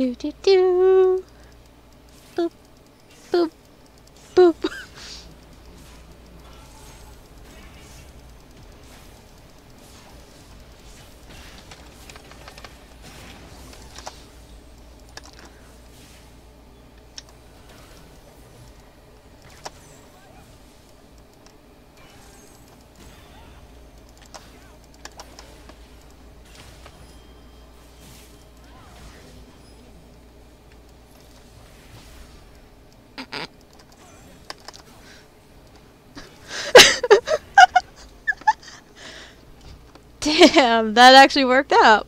Do do do. Boop. Boop. Boop. Damn, that actually worked out.